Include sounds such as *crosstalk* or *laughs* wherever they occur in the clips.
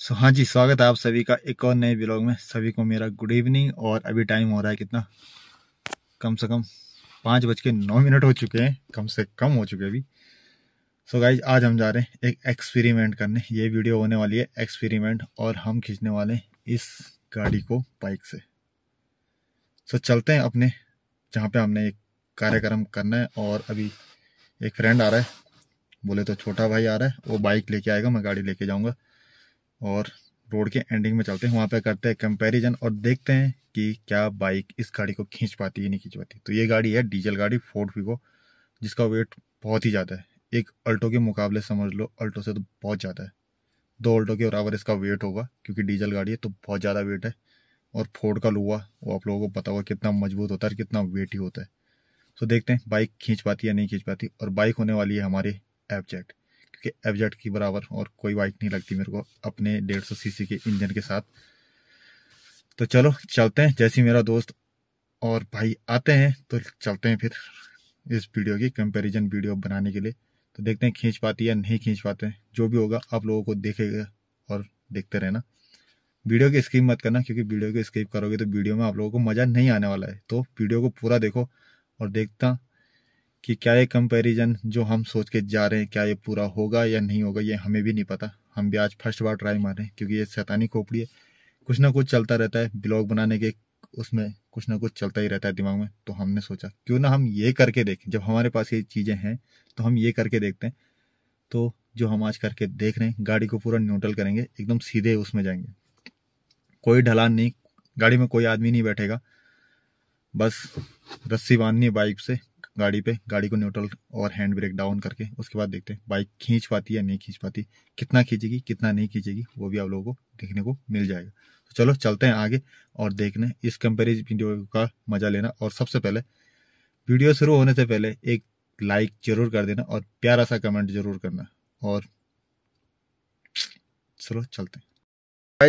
सो हाँ जी, स्वागत है आप सभी का एक और नए ब्लॉग में। सभी को मेरा गुड इवनिंग और अभी टाइम हो रहा है कितना? कम से कम पाँच बज के नौ मिनट हो चुके हैं, कम से कम हो चुके अभी। सो so गाइज़ आज हम जा रहे हैं एक एक्सपेरिमेंट करने। ये वीडियो होने वाली है एक्सपेरिमेंट और हम खींचने वाले हैं इस गाड़ी को बाइक से। सो so चलते हैं अपने, जहाँ पे हमने एक कार्यक्रम करना है और अभी एक फ्रेंड आ रहा है। बोले तो छोटा भाई आ रहा है, वो बाइक लेके आएगा, मैं गाड़ी लेके जाऊँगा। और रोड के एंडिंग में चलते हैं। वहाँ पे करते हैं कंपैरिजन और देखते हैं कि क्या बाइक इस गाड़ी को खींच पाती है नहीं खींच पाती। तो ये गाड़ी है डीजल गाड़ी फोर्ड फिगो जिसका वेट बहुत ही ज़्यादा है। एक अल्टो के मुकाबले समझ लो अल्टो से तो बहुत ज़्यादा है। दो अल्टो के बराबर इसका वेट होगा, क्योंकि डीजल गाड़ी है तो बहुत ज़्यादा वेट है। और फोर्ड का लुआ, वो आप लोगों को पता होगा कितना मज़बूत होता है और कितना वेट ही होता है। तो देखते हैं बाइक खींच पाती है या नहीं खींच पाती। और बाइक होने वाली है हमारी एपजेट क्योंकि एफजेड की बराबर, और कोई बाइक नहीं लगती मेरे को अपने डेढ़ सौ सी के इंजन के साथ। तो चलो, चलते हैं। जैसे मेरा दोस्त और भाई आते हैं तो चलते हैं फिर इस वीडियो की कंपैरिजन वीडियो बनाने के लिए। तो देखते हैं, खींच पाती है या नहीं खींच पाते हैं। जो भी होगा, आप लोगों को देखेगा और देखते रहना। वीडियो की स्किप मत करना, क्योंकि वीडियो की स्किप करोगे तो वीडियो में आप लोगों को मज़ा नहीं आने वाला है। तो वीडियो को पूरा देखो और देखता कि क्या ये कंपैरिजन जो हम सोच के जा रहे हैं, क्या ये पूरा होगा या नहीं होगा, ये हमें भी नहीं पता। हम भी आज फ़र्स्ट बार ट्राई मार रहे हैं, क्योंकि ये शैतानी खोपड़ी है। कुछ ना कुछ चलता रहता है ब्लॉग बनाने के उसमें कुछ ना कुछ चलता ही रहता है दिमाग में तो हमने सोचा, क्यों ना हम ये करके देखें। जब हमारे पास ये चीज़ें हैं तो हम ये करके देखते हैं। तो जो हम आज करके देख रहे हैं, गाड़ी को पूरा न्यूट्रल करेंगे, एकदम सीधे उसमें जाएँगे। कोई ढलान नहीं, गाड़ी में कोई आदमी नहीं बैठेगा। बस रस्सी बांधनी है बाइक से गाड़ी पे, गाड़ी को न्यूट्रल और हैंड ब्रेक डाउन करके उसके बाद देखते हैं, बाइक खींच पाती है नहीं खींच पाती, कितना खींचेगी, कितना नहीं खींचेगी, वो भी आप लोगों को देखने को मिल जाएगा। तो चलो चलते हैं आगे और देखने इस कंपेरिज वीडियो का मज़ा लेना। और सबसे पहले वीडियो शुरू होने से पहले एक लाइक ज़रूर कर देना और प्यारा सा कमेंट ज़रूर करना। और चलो चलते हैं।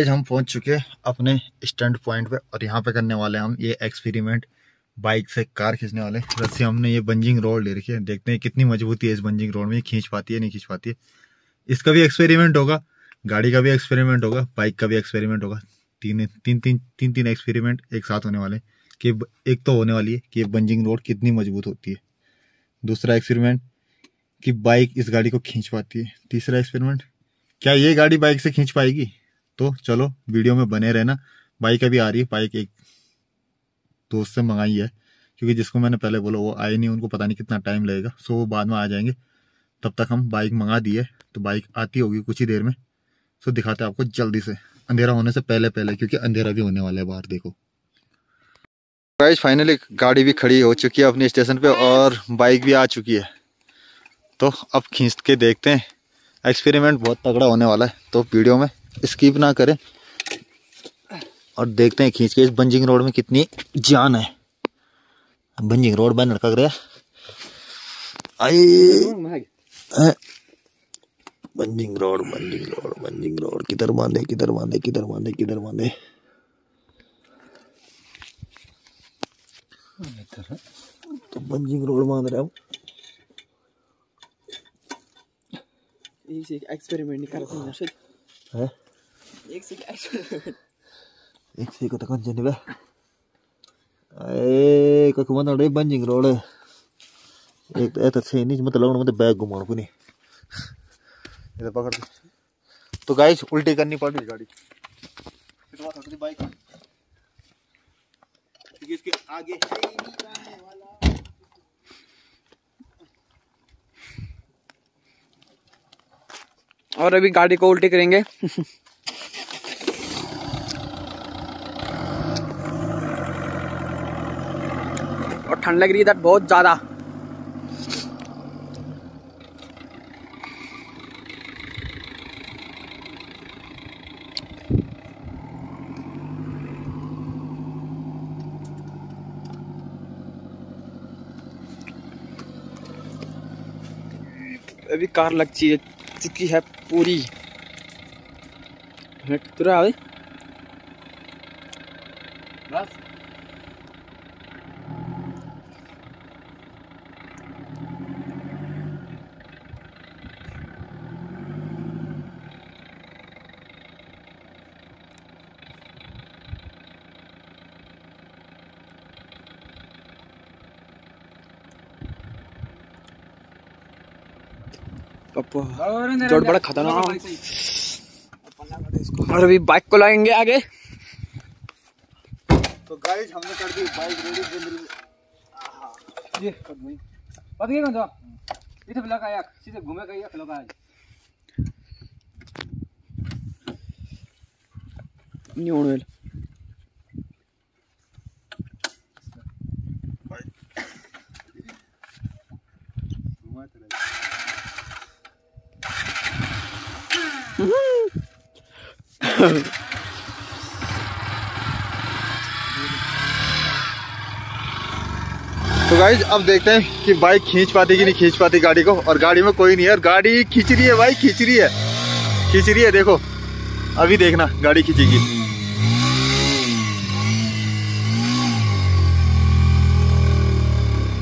हम पहुँच चुके हैं अपने स्टैंड पॉइंट पे और यहाँ पे करने वाले हम ये एक्सपेरिमेंट बाइक से कार खींचने वाले। रस्सी हमने ये बंजिंग रोड ले रखी है। देखते हैं कितनी मजबूती है इस बंजिंग रोड में। खींच पाती है, नहीं खींच पाती है। इसका भी एक्सपेरिमेंट होगा। गाड़ी का भी एक्सपेरिमेंट होगा। बाइक का भी एक्सपेरिमेंट होगा। तीन तीन तीन तीन तीन एक्सपेरिमेंट एक साथ होने वाले कि एक तो होने वाली है कि बंजिंग रोड कितनी मज़बूत होती है। दूसरा एक्सपेरिमेंट कि बाइक इस गाड़ी को खींच पाती है। तीसरा एक्सपेरिमेंट क्या ये गाड़ी बाइक से खींच पाएगी? तो चलो वीडियो में बने रहना। बाइक अभी आ रही है। बाइक एक दोस्त से मंगाई है, क्योंकि जिसको मैंने पहले बोला वो आए नहीं, उनको पता नहीं कितना टाइम लगेगा सो वो बाद में आ जाएँगे। तब तक हम बाइक मंगा दिए तो बाइक आती होगी कुछ ही देर में। सो दिखाते आपको जल्दी से। अंधेरा होने से पहले पहले, क्योंकि अंधेरा भी होने वाला है बाहर, देखो। गाइस फाइनली गाड़ी भी खड़ी हो चुकी है अपने स्टेशन पे, और बाइक भी आ चुकी है। तो अब खींच के देखते हैं। एक्सपेरिमेंट बहुत तगड़ा होने वाला है तो वीडियो में स्किप ना करें। और देखते हैं खींच के इस बंजिंग रोड में कितनी जान है। बंजिंग रोड बन रखा गया। बंजिंग road bungee road bungee road. किधर बांधे किधर बांधे किधर बांधे किधर बांधे। तो बंजिंग रोड बाँध रहा हूँ एक्सपेरिमेंट कर एक से एक्सपेरिमेंट एक बे ए कक मन रे बंजिंग रोड एक तो ऐसा से नहीं मतलब लगना मतलब बैग घुमाने को नहीं इधर पकड़ तो गाइस उल्टी करनी पड़ रही गाड़ी फिर बाइक इसके आगे है ही नहीं जाने वाला और अभी गाड़ी को उल्टी करेंगे। *laughs* ठंड लग रही है, इधर बहुत ज़्यादा। अभी कार लग चुकी है पूरी। तुरा बस जोड़ बड़ा खतरनाक। और अभी बाइक को लाएँगे आगे। तो गाइस हमने कर दी बाइक रेडी ये कर दूँ पता क्या कौन था? इधर लगा या सीधे घूमे का या लगा नहीं होने वाला तो गाइज़ अब देखते हैं कि बाइक खींच पाती कि नहीं खींच पाती गाड़ी को। और गाड़ी में कोई नहीं है। और गाड़ी खींच रही है भाई, खींच रही है। खींच रही है, देखो। अभी देखना गाड़ी खींचेगी।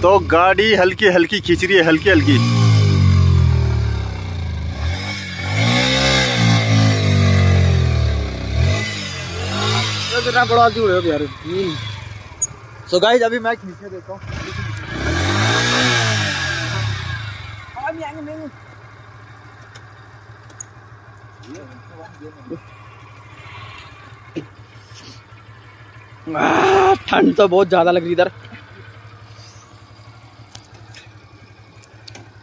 तो गाड़ी हल्की हल्की खींच रही है हल्की हल्की कितना बड़ा दूर है यार। सो गाइज़ अभी मैं खींचने देता हूँ। ठंड तो बहुत ज़्यादा लग रही इधर।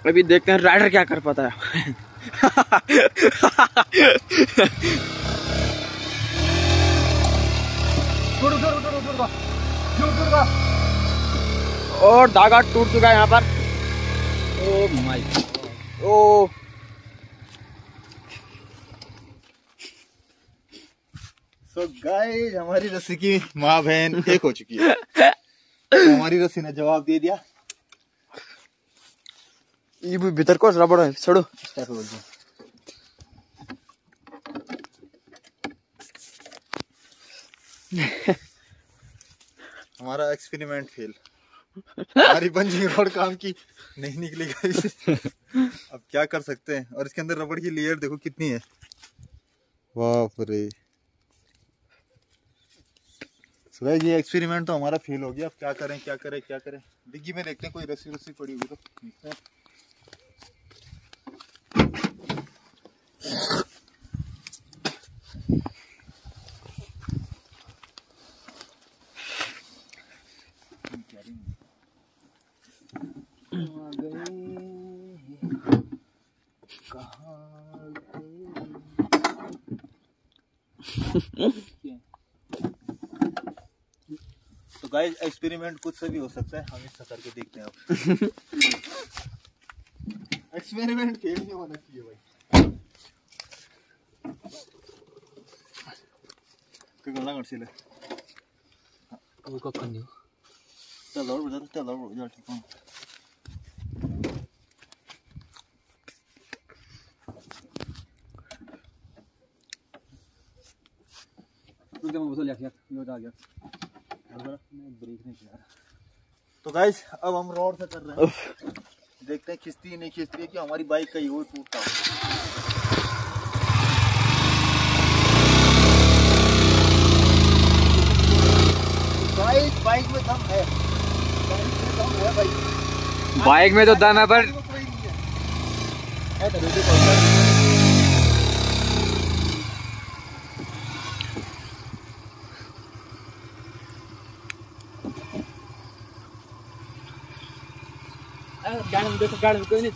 अभी देखते हैं राइडर क्या कर पाता है। *laughs* और धागा टूट चुका है यहाँ पर। Oh my oh. So guys हमारी रस्सी की माँ बहन एक हो चुकी है। तो हमारी रस्सी ने जवाब दे दिया। ये भी भीतर को रबड़ है छोड़ो स्टार्ट हो गया *laughs* हमारा एक्सपेरिमेंट फेल हमारी बंजिंग रोड काम की। नहीं निकली गाइस अब क्या कर सकते हैं? और इसके अंदर रबड़ की लेयर देखो कितनी है। बाप रे। Guys, ये एक्सपेरिमेंट तो हमारा फेल हो गया। अब क्या करें क्या करें क्या करें? डिग्गी में देखते हैं कोई रस्सी रस्सी पड़ी हुई तो। देखते हैं। तो गाइस एक्सपेरिमेंट कुछ से भी हो सकता है। हम इसका करके देखते हैं अब। एक्सपेरिमेंट फेल नहीं होना चाहिए भाई। कोई गल्ला कर सिले चल और बजा चल बजा ठीक है रुक मैं बसो लिया यार ये आ गया ब्रेक नहीं किया तो गाइस अब हम रोड से कर रहे हैं। देखते हैं खिंचती है नहीं खिंचती है कि हमारी बाइक का ही टूटता हो। बाइक में दम है। बाइक में दम है भाई। बाइक में तो दम है पर तो रेडी पहुँचा गाड़ी में देखो गाड़ी में कोई नहीं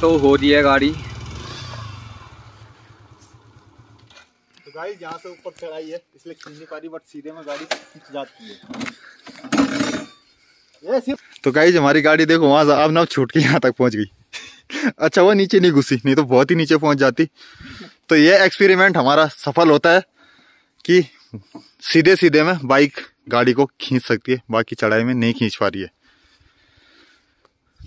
तो हो रही है गाड़ी। तो गाइस यहाँ से ऊपर चढ़ाई है इसलिए खींच नहीं पा रही बट सीधे में गाड़ी खींच जाती है। तो गाइस हमारी गाड़ी देखो वहाँ से अब ना छूट के यहाँ तक पहुँच गई। अच्छा वो नीचे नहीं घुसी नहीं तो बहुत ही नीचे पहुँच जाती। तो ये एक्सपेरिमेंट हमारा सफल होता है कि सीधे सीधे में बाइक गाड़ी को खींच सकती है बाकी चढ़ाई में नहीं खींच पा रही है।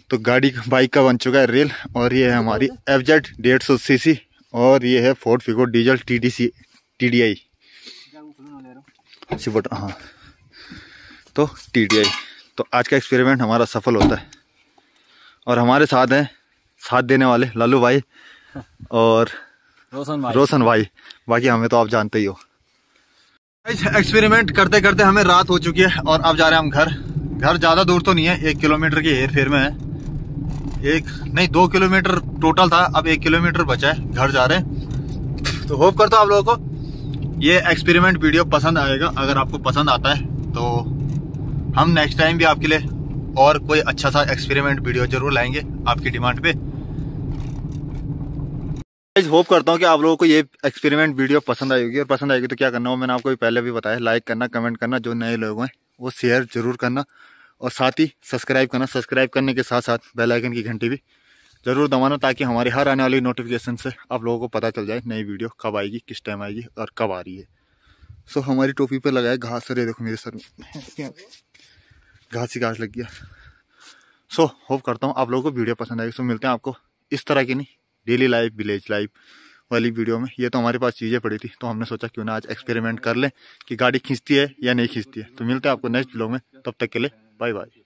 तो गाड़ी बाइक का बन चुका है रेल और ये है हमारी एफ़ जेड डेढ़ सौ सी सी और ये है Ford Figo diesel T D C T D I हाँ। तो टी डी आई तो आज का एक्सपेरिमेंट हमारा सफल होता है। और हमारे साथ हैं साथ देने वाले लालू भाई और रोशन भाई। रोशन भाई बाकी हमें तो आप जानते ही हो। एक्सपेरिमेंट करते करते हमें रात हो चुकी है और अब जा रहे हैं हम घर। घर ज़्यादा दूर तो नहीं है, एक किलोमीटर की हेर फेर में है। एक नहीं, दो किलोमीटर टोटल था, अब एक किलोमीटर बचा है, घर जा रहे हैं। तो होप करता हूँ आप लोगों को ये एक्सपेरिमेंट वीडियो पसंद आएगा, अगर आपको पसंद आता है तो हम नेक्स्ट टाइम भी आपके लिए और कोई अच्छा सा एक्सपेरिमेंट वीडियो ज़रूर लाएँगे आपकी डिमांड पे। होप करता हूँ कि आप लोगों को ये एक्सपेरिमेंट वीडियो पसंद आएगी और पसंद आएगी तो क्या करना हो मैंने आपको भी पहले भी बताया। लाइक करना कमेंट करना जो नए लोग हैं वो शेयर ज़रूर करना। और साथ ही सब्सक्राइब करना। सब्सक्राइब करने के साथ साथ बेल आइकन की घंटी भी ज़रूर दबाना ताकि हमारे हर आने वाली नोटिफिकेशन से आप लोगों को पता चल जाए नई वीडियो कब आएगी किस टाइम आएगी और कब आ रही है। सो so, हमारी टोपी पर लगाया घास। ये देखो मेरे सर में घास ही घास लग गया। सो so, होप करता हूँ आप लोगों को वीडियो पसंद आएगी। सो so, मिलते हैं आपको। इस तरह की नहीं डेली लाइफ विलेज लाइफ वाली वीडियो में। ये तो हमारे पास चीज़ें पड़ी थी तो हमने सोचा क्यों ना आज एक्सपेरिमेंट कर लें कि गाड़ी खींचती है या नहीं खींचती है। तो मिलते हैं आपको नेक्स्ट ब्लॉग में, तब तक के लिए बाय बाय